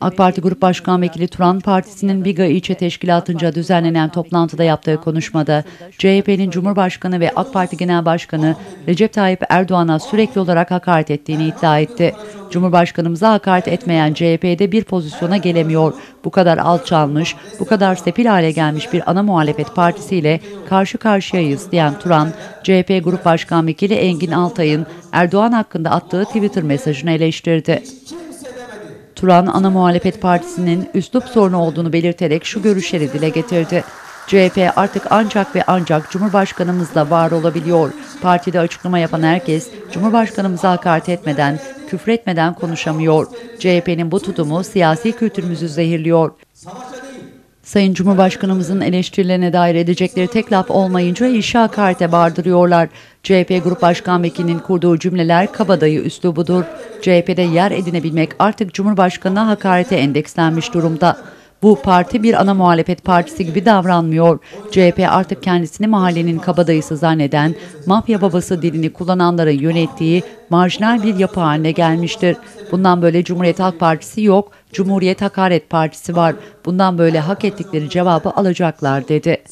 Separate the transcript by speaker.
Speaker 1: AK Parti Grup Başkan Vekili Turan, partisinin Biga İlçe Teşkilatı'nca düzenlenen toplantıda yaptığı konuşmada, CHP'nin Cumhurbaşkanı ve AK Parti Genel Başkanı Recep Tayyip Erdoğan'a sürekli olarak hakaret ettiğini iddia etti. Cumhurbaşkanımıza hakaret etmeyen CHP'de bir pozisyona gelemiyor. Bu kadar alçalmış, bu kadar sefil hale gelmiş bir ana muhalefet partisiyle karşı karşıyayız diyen Turan, CHP Grup Başkan Vekili Engin Altay'ın Erdoğan hakkında attığı Twitter mesajını eleştirdi. Turan, ana muhalefet partisinin üslup sorunu olduğunu belirterek şu görüşleri dile getirdi. CHP artık ancak ve ancak Cumhurbaşkanımızla var olabiliyor. Partide açıklama yapan herkes Cumhurbaşkanımıza hakaret etmeden, küfretmeden konuşamıyor. CHP'nin bu tutumu siyasi kültürümüzü zehirliyor. Sayın Cumhurbaşkanımızın eleştirilerine dair edecekleri tek laf olmayınca işe hakarete bardırıyorlar. CHP Grup Başkan Vekilinin kurduğu cümleler kabadayı üslubudur. CHP'de yer edinebilmek artık Cumhurbaşkanı'na hakarete endekslenmiş durumda. Bu parti bir ana muhalefet partisi gibi davranmıyor. CHP artık kendisini mahallenin kabadayısı zanneden, mafya babası dilini kullananların yönettiği marjinal bir yapı haline gelmiştir. Bundan böyle Cumhuriyet Halk Partisi yok, Cumhuriyet Hakaret Partisi var. Bundan böyle hak ettikleri cevabı alacaklar dedi.